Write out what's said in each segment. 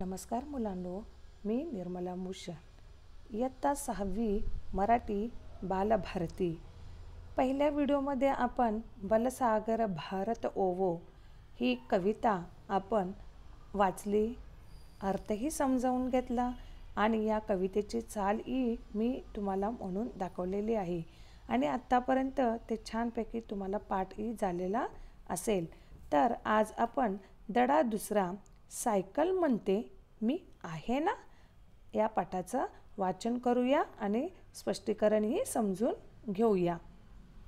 नमस्कार मुलांनो मी निर्मला भूषण इयत्ता सहावी मराठी बालभारती. पहिल्या व्हिडिओमध्ये आपण बलसागर भारत ओवो ही कविता आपण वाचली. अर्थही समजावून घेतला आणि या कवितेची चाल ई मी तुम्हाला म्हणून दाखवलेली आहे. आणि आत्तापर्यंत ते छानपैकी तुम्हाला पाठही झालेला असेल. तर आज आपण दडा दुसरा सायकल म्हणते मी आहे ना? या पाठाचं वाचन करूया आणि स्पष्टीकरणही समजून घेऊया.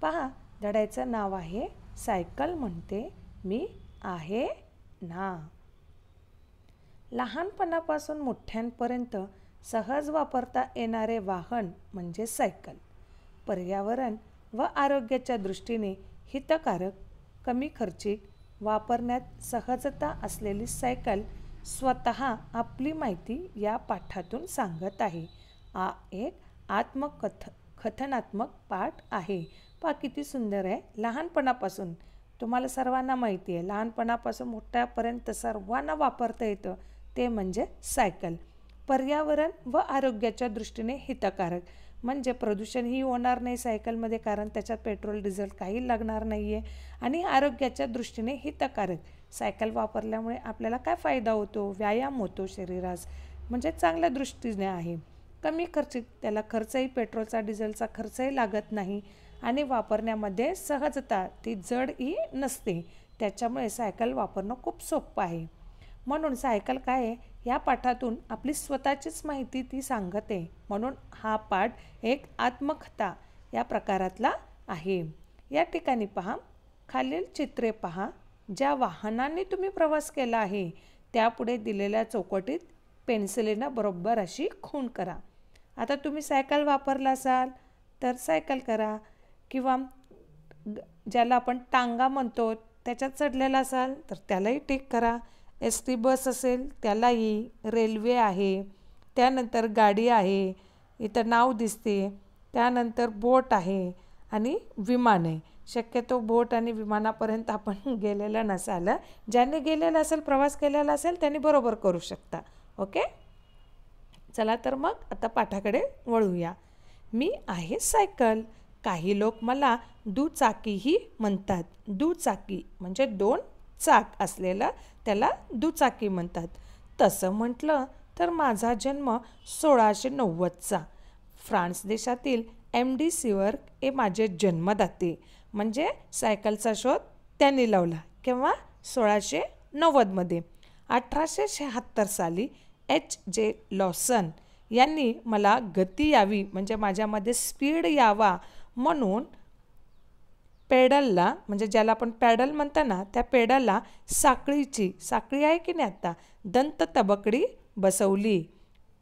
पहा धड्याचं नाव आहे सायकल म्हणते मी आहे ना? लहानपणापासून मोठ्यांपर्यंत सहज वापरता येणारे वाहन म्हणजे सायकल. पर्यावरण व आरोग्याच्या दृष्टीने हितकारक कमी खर्चिक वापरण्यात सहजता असलेली सायकल स्वतः आपली माहिती या पाठातून सांगत आहे. हा एक आत्मकथ कथनात्मक पाठ आहे. पा किती सुंदर आहे. लहानपणापासून तुम्हाला सर्वांना माहिती आहे. लहानपणापासून मोठ्यापर्यंत सर्वांना वापरता येतं ते म्हणजे सायकल. पर्यावरण व आरोग्याच्या दृष्टीने हितकारक. म्हणजे प्रदूषणही होणार नाही सायकलमध्ये कारण त्याच्यात पेट्रोल डिझेल काही लागणार नाही आहे आणि आरोग्याच्या दृष्टीने हितकारक. सायकल वापरल्यामुळे आपल्याला काय फायदा होतो? व्यायाम होतो शरीरास. म्हणजे चांगल्या दृष्टीने आहे. कमी खर्चित त्याला खर्चही पेट्रोलचा डिझेलचा खर्चही लागत नाही. आणि वापरण्यामध्ये सहजता ती जडही नसते. त्याच्यामुळे सायकल वापरणं खूप सोपं आहे. म्हणून सायकल काय आहे? या पाठातून आपली स्वतःचीच माहिती ती सांगते. म्हणून हा पाठ एक आत्मकथा या प्रकारातला आहे. या ठिकाणी पहा. खालील चित्रे पहा. ज्या वाहनांनी तुम्ही प्रवास केला आहे त्यापुढे दिलेल्या चौकटीत पेन्सिलीनं बरोबर अशी खूण करा. आता तुम्ही सायकल वापरला असाल तर सायकल करा. किंवा ज्याला आपण टांगा म्हणतो त्याच्यात चढलेला असाल तर त्यालाही टिक करा. एस टी बस असेल त्यालाही रेल्वे आहे त्यानंतर गाडी आहे इथं नाव दिसते त्यानंतर बोट आहे आणि विमान आहे. शक्यतो बोट आणि विमानापर्यंत आपण गेलेलं नसायला ज्याने गेलेलं असेल प्रवास केलेला असेल त्यांनी बरोबर करू शकता. ओके? चला तर मग आता पाठाकडे वळूया. मी आहे सायकल. काही लोक मला दुचाकीही म्हणतात. दुचाकी म्हणजे दोन चाक असलेलं त्याला दुचाकी म्हणतात. तसं म्हटलं तर माझा जन्म सोळाशे नव्वदचा. फ्रान्स देशातील एम डी सीवर हे माझे जन्मदाते. म्हणजे सायकलचा शोध त्यांनी लावला केव्हा सोळाशे नव्वदमध्ये. अठराशे शहात्तर साली एच जे लॉसन यांनी मला गती यावी म्हणजे माझ्यामध्ये स्पीड यावा म्हणून पेडलला म्हणजे ज्याला आपण पॅडल म्हणतो ना त्या पेडलला साखळीची साखळी आहे की नाही आता? दंत तबकडी बसवली.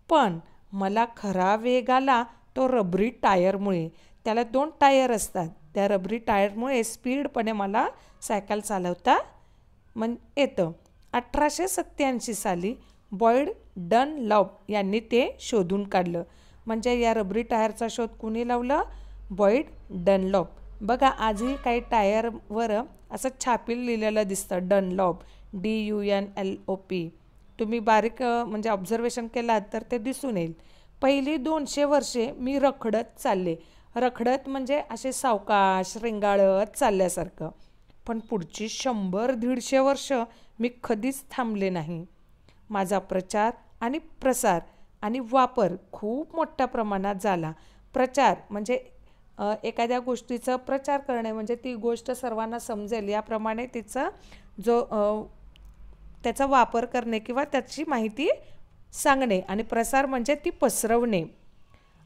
पण मला खरा वेग आला तो रबरी टायरमुळे. त्याला दोन टायर असतात. त्या रबरी टायरमुळे स्पीडपणे मला सायकल चालवता म्हण येतं. अठराशे सत्त्याऐंशी साली बॉईड डन लव यांनी ते शोधून काढलं. म्हणजे या रबरी टायरचा शोध कुणी लावलं? बॉईड डनलॉप बघा आजही काही टायरवर असं छापील लिहिलेलं दिसतं Dunlop D U N L O P तुम्ही बारीक म्हणजे ऑब्झर्वेशन केलात तर ते दिसून येईल. पहिली दोनशे वर्षे मी रखडत चालले. रखडत म्हणजे असे सावकाश रिंगाळत चालल्यासारखं. पण पुढची शंभर दीडशे वर्ष मी कधीच थांबले नाही. माझा प्रचार आणि प्रसार आणि वापर खूप मोठ्या प्रमाणात झाला. प्रचार म्हणजे एखाद्या गोष्टीचा प्रचार करणे म्हणजे ती गोष्ट सर्वांना समजेल याप्रमाणे तिचा जो त्याचा वापर करणे किंवा त्याची माहिती सांगणे आणि प्रसार म्हणजे ती पसरवणे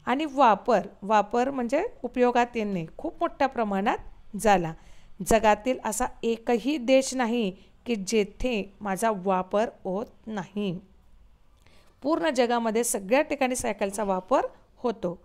आणि वापर वापर म्हणजे उपयोगात येणे खूप मोठ्या प्रमाणात झाला. जगातील असा एकही देश नाही की जेथे माझा वापर होत नाही. पूर्ण जगामध्ये सगळ्या ठिकाणी सायकलचा वापर होतो.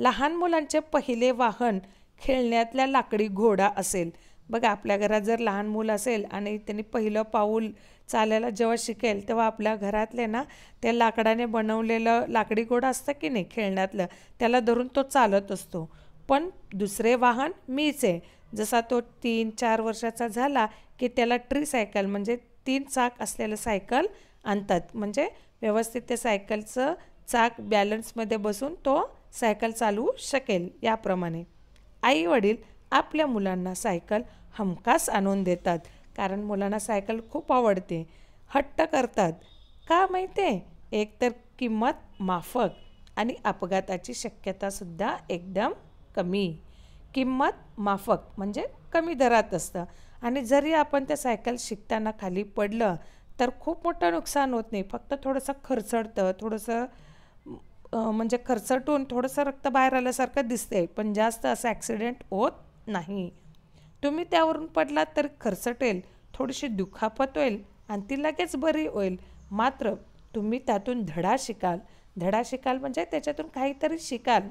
लहान मुलांचे पहिले वाहन खेळण्यातल्या लाकडी घोडा असेल. बघा आपल्या घरात जर लहान मूल असेल आणि त्यांनी पहिलं पाऊल चालायला जेव्हा शिकेल तेव्हा आपल्या घरातले ना त्या लाकडाने बनवलेलं लाकडी घोडा असतं की नाही खेळण्यातलं त्याला धरून तो चालत असतो. पण दुसरे वाहन मीच आहे. जसा तो तीन चार वर्षाचा झाला की त्याला ट्री सायकल म्हणजे तीन चाक असलेलं सायकल आणतात. म्हणजे व्यवस्थित त्या सायकलचं चाक बॅलन्समध्ये बसून तो सायकल चालवू शकेल याप्रमाणे. आई वडील आपल्या मुलांना सायकल हमखास आणून देतात कारण मुलांना सायकल खूप आवडते. हट्ट करतात. का माहिती आहे? एकतर किंमत माफक आणि अपघाताची शक्यतासुद्धा एकदम कमी. किंमत माफक म्हणजे कमी दरात असतं आणि जरी आपण त्या सायकल शिकताना खाली पडलं तर खूप मोठं नुकसान होत नाही. फक्त थोडंसं खरचडतं थोडंसं म्हणजे खरचटून थोडंसं रक्त बाहेर आल्यासारखं दिसते पण जास्त असं ॲक्सिडेंट होत नाही. तुम्ही त्यावरून पडलात तर खरचटेल थोडीशी दुखापत होईल आणि ती लगेच बरी होईल. मात्र तुम्ही त्यातून धडा शिकाल. धडा शिकाल म्हणजे त्याच्यातून काहीतरी शिकाल.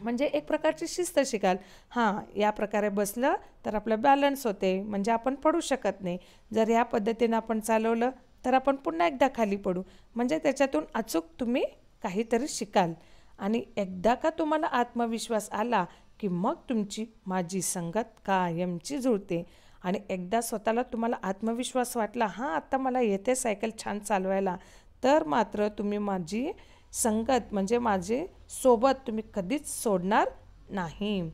म्हणजे एक प्रकारची शिस्त शिकाल. हां या प्रकारे बसलं तर आपलं बॅलन्स होते. म्हणजे आपण पडू शकत नाही. जर या पद्धतीनं आपण चालवलं तर आपण पुन्हा एकदा खाली पडू. म्हणजे त्याच्यातून अचूक तुम्ही काहीतरी शिकाल. आणि एकदा का तुम्हाला आत्मविश्वास आला की मग तुमची माझी संगत कायमची जुळते. आणि एकदा स्वतःला तुम्हाला आत्मविश्वास वाटला हां आता मला येते सायकल छान चालवायला. तर मात्र तुम्ही माझी संगत म्हणजे माझे सोबत तुम्ही कधीच सोडणार नाही.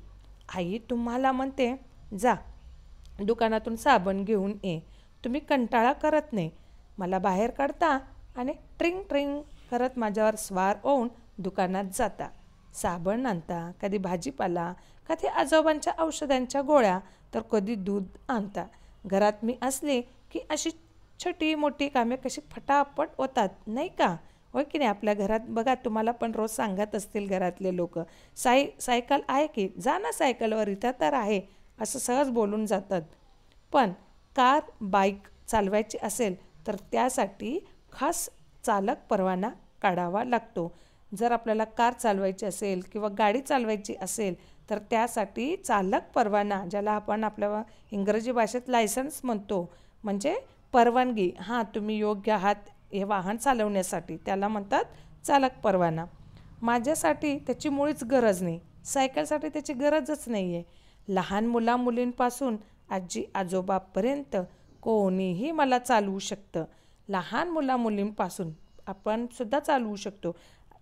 आई तुम्हाला म्हणते जा दुकानातून साबण घेऊन ये. तुम्ही कंटाळा करत नाही. मला बाहेर काढता आणि ट्रिंग ट्रिंग करत माझ्यावर स्वार होऊन दुकानात जाता. साबण आणता कधी भाजीपाला कधी आजोबांच्या औषधांच्या गोळ्या तर कधी दूध आणता. घरात मी असले की अशी छोटी मोठी कामे कशी फटाफट होतात नाही का? होय की नाही? आपल्या घरात बघा तुम्हाला पण रोज सांगत असतील घरातले लोक. साय सायकल आहे की? जा ना सायकलवर इथं तर आहे. असं सहज बोलून जातात. पण कार बाईक चालवायची असेल तर त्यासाठी खास चालक परवाना काढावा लागतो. जर आपल्याला कार चालवायची असेल किंवा गाडी चालवायची असेल तर त्यासाठी चालक परवाना ज्याला आपण आपल्या इंग्रजी भाषेत लायसन्स म्हणतो म्हणजे परवानगी. हां तुम्ही योग्य आहात हे वाहन चालवण्यासाठी त्याला म्हणतात चालक परवाना. माझ्यासाठी त्याची मुळीच गरज नाही. सायकलसाठी त्याची गरजच नाही आहे लहान मुला मुलींपासून आजी आजोबापर्यंत कोणीही मला चालवू शकतं. लहान मुला मुलींपासून आपण सुद्धा चालवू शकतो.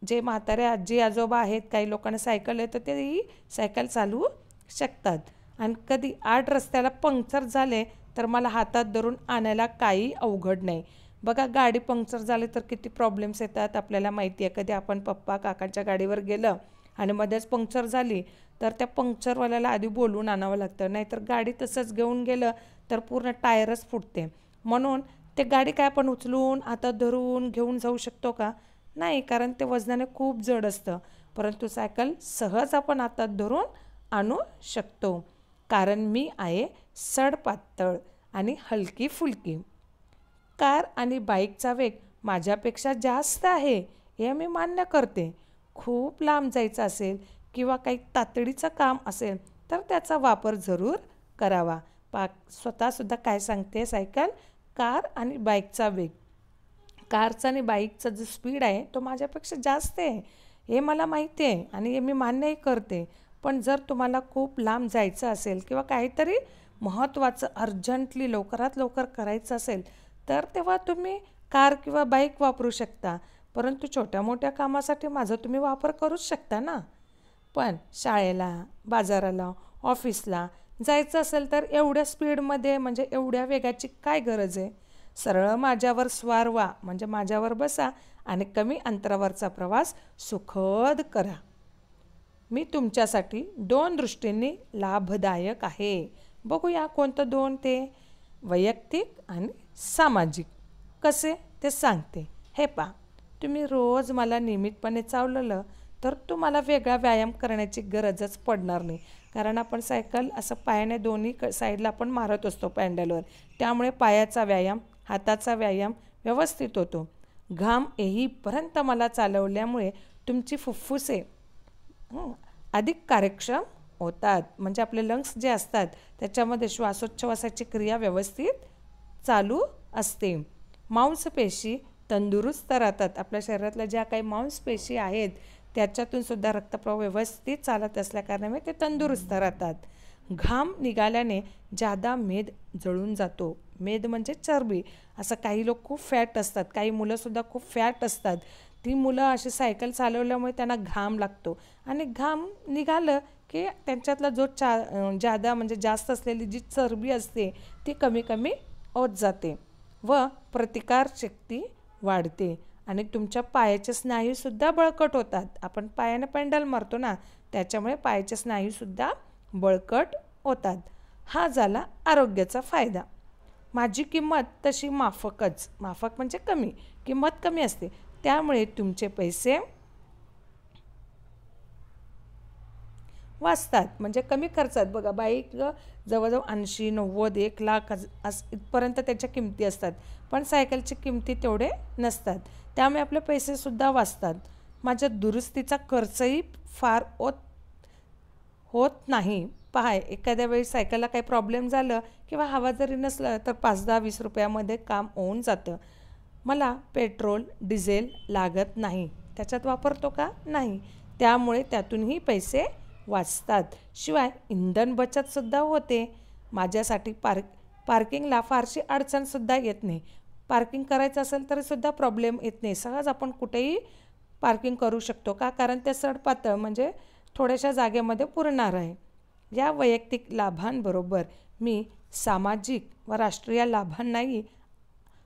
जे म्हातारे आजी आजोबा आहेत काही लोकांना सायकल आहे तर तेही सायकल चालवू शकतात. आणि कधी आठ रस्त्याला पंक्चर झाले तर मला हातात धरून आणायला काही अवघड नाही. बघा गाडी पंक्चर झाली तर किती प्रॉब्लेम्स येतात आपल्याला माहिती आहे. कधी आपण पप्पा काकांच्या गाडीवर गेलं आणि मध्येच पंक्चर झाली तर त्या पंक्चरवाल्याला आधी बोलवून आणावं लागतं. नाहीतर गाडी तसंच घेऊन गेलं तर पूर्ण टायरच फुटते. म्हणून ते गाडी काय आपण उचलून आता धरून घेऊन जाऊ शकतो का? नाही कारण ते वजनाने खूप जड असतं. परंतु सायकल सहज आपण आता धरून आणू शकतो. कारण मी आहे सडपातळ आणि हलकी फुलकी कार आणि बाईकचा वेग माझ्यापेक्षा जास्त आहे हे मी मान्य करते. खूप लांब जायचं असेल किंवा काही तातडीचं काम असेल तर त्याचा वापर जरूर करावा. पा स्वतःसुद्धा काय सांगते सायकल? कार आणि बाईकचा वेग. कारचा आणि बाईकचा जो स्पीड आहे तो माझ्यापेक्षा जास्त आहे. हे मला माहिती आहे आणि हे मी मान्यही करते. पण जर तुम्हाला खूप लांब जायचं असेल किंवा काहीतरी महत्त्वाचं अर्जंटली लवकरात लवकर करायचं असेल तर तेव्हा तुम्ही कार किंवा बाईक वापरू शकता. परंतु छोट्या मोठ्या कामासाठी माझा तुम्ही वापर करूच शकता ना. पण शाळेला बाजाराला ऑफिसला जायचं असेल तर एवढ्या स्पीडमध्ये म्हणजे एवढ्या वेगाची काय गरज आहे? सरळ माझ्यावर स्वार व्हा म्हणजे माझ्यावर बसा आणि कमी अंतरावरचा प्रवास सुखद करा. मी तुमच्यासाठी दोन दृष्टींनी लाभदायक आहे. बघूया कोणतं दोन ते वैयक्तिक आणि सामाजिक. कसे? ते सांगते. हे पा तुम्ही रोज मला नियमितपणे चावलेलं तर तुम्हाला वेगळा व्यायाम करण्याची गरजच पडणार नाही. कारण आपण सायकल असं पायाने दोन्ही क साईडला आपण मारत असतो पॅन्डलवर. त्यामुळे पायाचा व्यायाम हाताचा व्यायाम व्यवस्थित होतो. घाम येईपर्यंत मला चालवल्यामुळे तुमची फुफ्फुसे अधिक कार्यक्षम होतात. म्हणजे आपले लंग्स जे असतात त्याच्यामध्ये श्वासोच्छवासाची क्रिया व्यवस्थित चालू असते. मांसपेशी तंदुरुस्त राहतात. आपल्या शरीरातल्या ज्या काही मांसपेशी आहेत त्याच्यातून सुद्धा रक्तप्रवाह व्यवस्थित चालत असल्याकारणाने ते तंदुरुस्त राहतात. घाम निघाल्याने जादा मेद जळून जातो. मेद म्हणजे चरबी. असं काही लोक खूप फॅट असतात. काही मुलंसुद्धा खूप फॅट असतात. ती मुलं अशी सायकल चालवल्यामुळे त्यांना घाम लागतो. आणि घाम निघालं की त्यांच्यातला जो चा जादा म्हणजे जास्त असलेली जी चरबी असते ती कमी कमी होत जाते व प्रतिकारशक्ती वाढते. आणि तुमच्या पायाचे स्नायूसुद्धा बळकट होतात. आपण पायानं पेंडल मारतो ना त्याच्यामुळे पायाचे स्नायूसुद्धा बळकट होतात. हा झाला आरोग्याचा फायदा. माझी किंमत तशी माफकच. माफक म्हणजे कमी. किंमत कमी असते. त्यामुळे तुमचे पैसे वाचतात. म्हणजे कमी खर्चात. बघा बाईक जवळजवळ ऐंशी नव्वद एक लाख अस इथपर्यंत त्याच्या किमती असतात. पण सायकलची किमती तेवढे नसतात. त्यामुळे आपले पैसेसुद्धा वाचतात. माझ्या दुरुस्तीचा खर्चही फार होत होत नाही. पहा एखाद्या वेळी सायकलला काही प्रॉब्लेम झालं किंवा हवा जरी नसलं तर पाच दहा वीस रुपयामध्ये काम होऊन जातं. मला पेट्रोल डिझेल लागत नाही. त्याच्यात वापरतो का? नाही. त्यामुळे त्यातूनही पैसे वाचतात. शिवाय इंधन बचतसुद्धा होते. माझ्यासाठी पार्क पार्किंगला फारशी अडचणसुद्धा येत नाही. पार्किंग करायचं असेल तरीसुद्धा प्रॉब्लेम येत नाही. सहज आपण कुठेही पार्किंग करू शकतो का? कारण ते सडपातळ म्हणजे थोड्याशा जागेमध्ये पुरणार आहे. या वैयक्तिक लाभांबरोबर मी सामाजिक व राष्ट्रीय लाभांनाही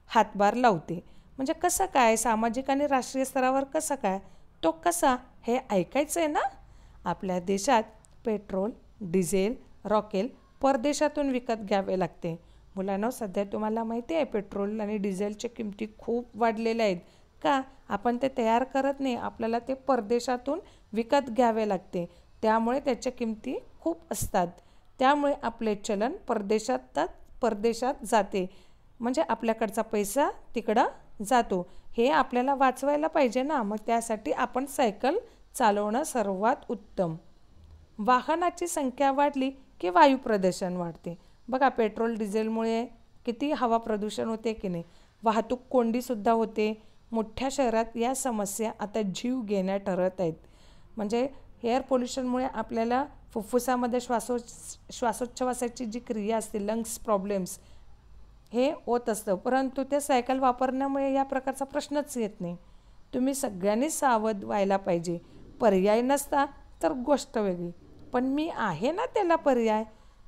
हातभार लावते. म्हणजे कसं काय? सामाजिक आणि राष्ट्रीय स्तरावर कसं काय? तो कसा? हे ऐकायचं आहे ना? आपल्या देशात पेट्रोल डिझेल रॉकेल परदेशातून विकत घ्यावे लागते. मुलांना सध्या तुम्हाला माहिती आहे पेट्रोल आणि डिझेलच्या किमती खूप वाढलेल्या आहेत. का? आपण ते तयार करत नाही आपल्याला ते परदेशातून विकत घ्यावे लागते. त्यामुळे त्याच्या किमती खूप असतात. त्यामुळे आपले चलन परदेशात परदेशात जाते. म्हणजे आपल्याकडचा पैसा तिकडं जातो. हे आपल्याला वाचवायला पाहिजे ना. मग त्यासाठी आपण सायकल चालवणं सर्वात उत्तम. वाहनाची संख्या वाढली की वायू प्रदूषण वाढते. बघा पेट्रोल डिझेलमुळे किती हवा प्रदूषण होते की नाही? वाहतूक कोंडीसुद्धा होते. मोठ्या शहरात या समस्या आता जीव घेण्या ठरत आहेत. म्हणजे एअर पोल्युशनमुळे आपल्याला फुफ्फुसामध्ये श्वासो श्वासोच्छवासाची जी क्रिया असते लंग्स प्रॉब्लेम्स हे होत असतं. परंतु ते सायकल वापरण्यामुळे या प्रकारचा प्रश्नच येत नाही. तुम्ही सगळ्यांनी सावध व्हायला पाहिजे. पर्याय नसता तर गोष्ट वेगळी. पण मी आहे ना त्याला पर्याय?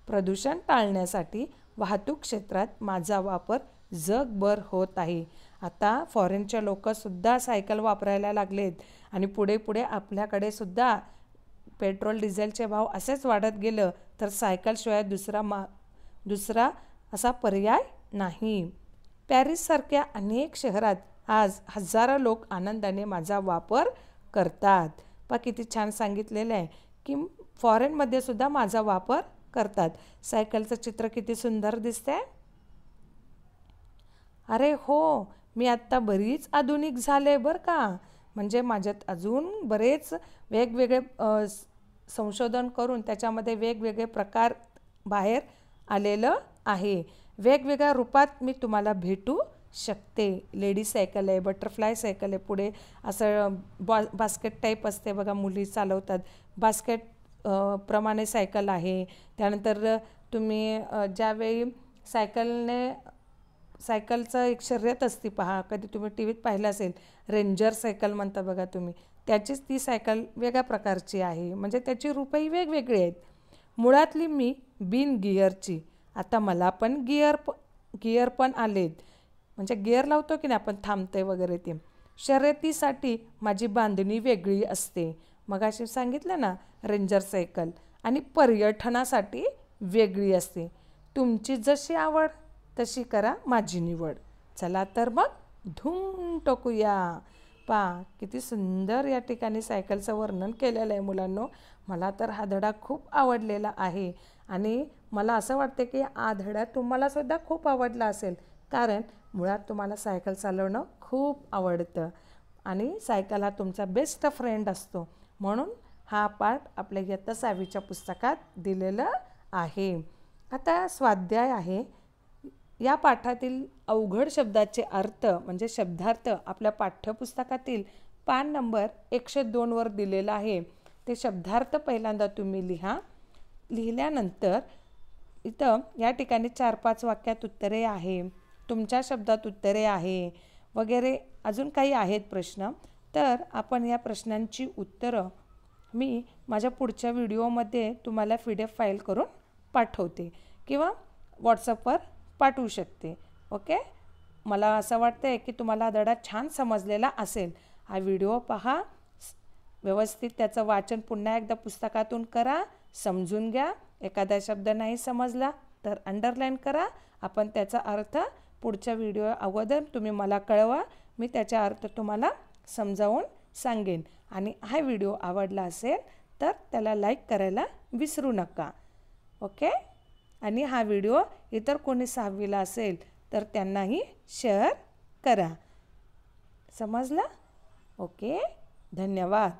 प्रदूषण टाळण्यासाठी वाहतूक क्षेत्रात माझा वापर जगभर होत आहे. आता फॉरेनच्या लोकंसुद्धा सायकल वापरायला लागलेत आणि पुढे पुढे आपल्याकडे सुद्धा पेट्रोल डिझेलचे भाव असेच वाढत गेलं तर सायकलशिवाय दुसरा मा दुसरा असा पर्याय नाही. पॅरिससारख्या अनेक शहरात आज हजारो लोक आनंदाने माझा वापर करतात. पा किती छान सांगितलेलं आहे की फॉरेनमध्ये सुद्धा माझा वापर करतात. सायकलचं चित्र किती सुंदर दिसतंय. अरे हो मी आत्ता बरीच आधुनिक झाले बरं का. म्हणजे माझ्यात अजून बरेच वेगवेगळे संशोधन करून त्याच्यामध्ये वेगवेगळे प्रकार बाहेर आलेलं आहे. वेगवेगळ्या रूपात मी तुम्हाला भेटू. शकते. लेडी सायकल आहे बटरफ्लाय सायकल आहे पुढे असं बॉ बास्केट टाईप असते बघा मुली चालवतात. बास्केट प्रमाणे सायकल आहे. त्यानंतर तुम्ही ज्यावेळी सायकलने सायकलचं एक शर्यत असते पहा कधी तुम्ही टी व्हीत पाहिलं असेल रेंजर सायकल म्हणता बघा तुम्ही त्याचीच ती सायकल वेगळ्या प्रकारची आहे. म्हणजे त्याची रूपही वेगवेगळी आहेत. मुळातली मी बिन गिअरची. आता मला पण गिअर प गिअर पण आलेत. म्हणजे गेअर लावतो की नाही आपण थांबते वगैरे ते. शर्यतीसाठी माझी बांधणी वेगळी असते. मग अशी सांगितलं ना रेंजर सायकल. आणि पर्यटनासाठी वेगळी असते. तुमची जशी आवड तशी करा माझी निवड. चला तर मग धूम टोकूया. पा किती सुंदर या ठिकाणी सायकलचं वर्णन केलेलं आहे मुलांनो. मला तर हा धडा खूप आवडलेला आहे. आणि मला असं वाटतं की हा धडा तुम्हालासुद्धा खूप आवडला असेल. कारण मुळात तुम्हाला सायकल चालवणं खूप आवडतं आणि सायकल हा तुमचा बेस्ट फ्रेंड असतो. म्हणून हा पाठ आपल्या इयत्ता सहावीच्या पुस्तकात दिलेलं आहे. आता स्वाध्याय आहे. या पाठातील अवघड शब्दाचे अर्थ म्हणजे शब्दार्थ आपल्या पाठ्यपुस्तकातील पान नंबर एकशे दोनवर दिलेला आहे. ते शब्दार्थ पहिल्यांदा तुम्ही लिहा. लिहिल्यानंतर इथं या ठिकाणी चार पाच वाक्यात उत्तरे आहे. तुमच्या शब्दात उत्तरे आहे वगैरे अजून काही आहेत प्रश्न तर आपण या प्रश्नांची उत्तरं मी माझ्या पुढच्या व्हिडिओमध्ये तुम्हाला पी एफ फाईल करून पाठवते किंवा व्हॉट्सअपवर पाठवू शकते ओके? मला असं वाटतं आहे की तुम्हाला हा धडा छान समजलेला असेल. हा व्हिडिओ पहा व्यवस्थित त्याचं वाचन पुन्हा एकदा पुस्तकातून करा समजून घ्या. एखादा शब्द नाही समजला तर अंडरलाईन करा. आपण त्याचा अर्थ पुढच्या व्हिडिओ अगोदर तुम्ही मला कळवा मी त्याचा अर्थ तुम्हाला समजावून सांगेन. आणि हा व्हिडिओ आवडला असेल तर त्याला लाईक करायला विसरू नका. ओके? आणि हा व्हिडिओ इतर कोणी सहावीला असेल तर त्यांनाही शेअर करा. समजलं? ओके? धन्यवाद.